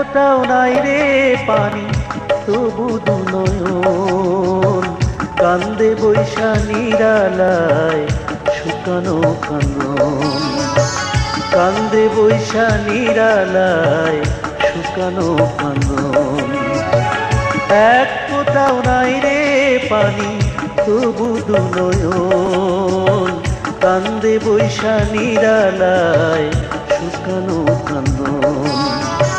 কোথাও নাই রে পানি, তবু দুনয়ন কান্দে বৈশা নিরালায় শুকানো কান কান্দে বৈশা নিরালায় শুকানো কান এক কোথাও নাই রে পানি, তবু দুনয়ন কান্দে বৈশা নিরালায় শুকানো কান্দন।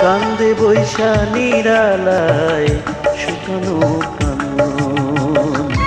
কান্দে বৈশা নিরালায় শুকানো কান্দন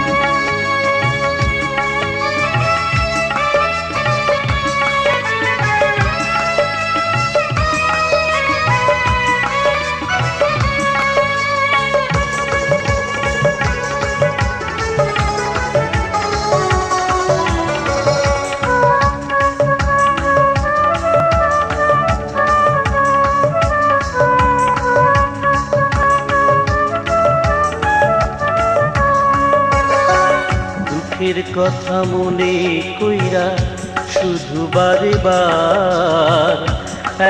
দুঃখের কথা মনে কইরা শুধু বারে বার।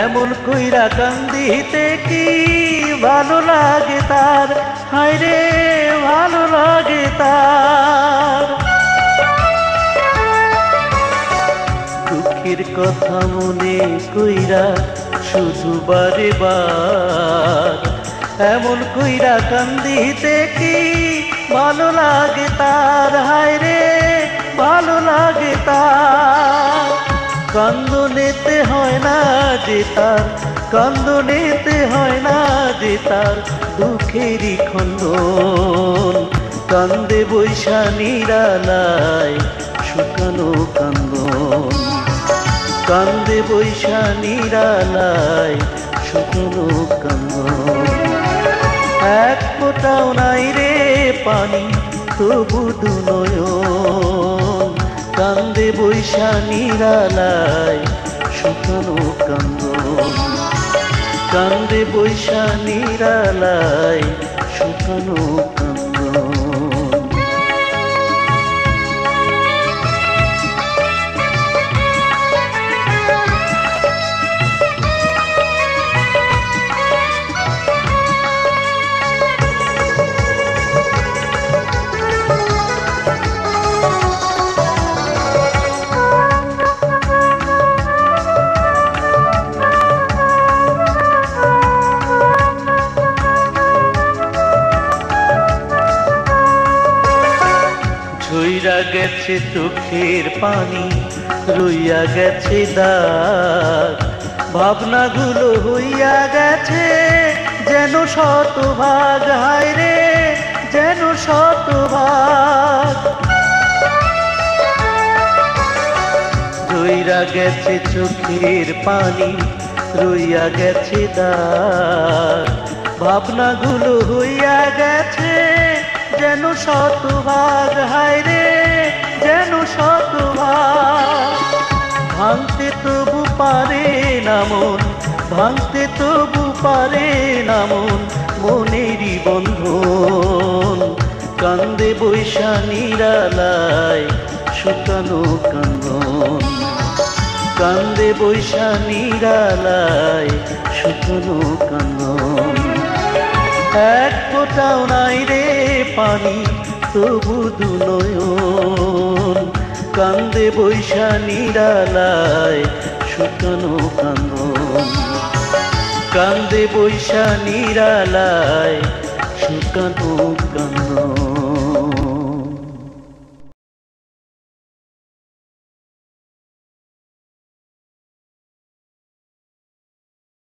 এমন কইরা কান্দিতে কি ভালো লাগে তার? হায় রে ভালো লাগে তার। দুঃখের কথা মনে কইরা শুধু বারে বার। এমন কইরা কান্দিতে কি ভালো লাগে তার? হায় না যে তার কান্দনেতে হয় না যে তার দুঃখেরই কান্দে বৈশা নিরালায়, শুকানো কান্দন। কান্দে বৈশা নিরালায়, শুকনো কান্দন। এক ফোটাও নাই রে পানি, তবু দুনয়ন কান্দে বৈশা নিরালায় শুকনো কান্দন কান্দে বৈশা নিরালায় শুকনো কান্দন গেছে চোখের পানি, রইয়া গেছে দাগ। ভাবনাগুলো হইয়া গেছে, যেন শতভাগ, হায় রে, যেন শতভাগ। রইয়া গেছে চোখের পানি, রইয়া গেছে দাগ। ভাবনাগুলো হইয়া গেছে, যেন শতভাগ, হায় রে ভাঙতে তবু পারে না মন, ভাঙতে তবু পারে না মন, মনেরই বন্ধন। কান্দে বৈশা নিরালায় শুকানো কান্দন। কান্দে বৈশা নিরালায় শুকনো কান্দন। এক ফোটাও নাই রে পানি, তবু দুনয়ন কান্দে বৈশা নিরালায় শুকানো কান্দন। কান্দে বৈশা নিরালায় শুকানো কান্দন।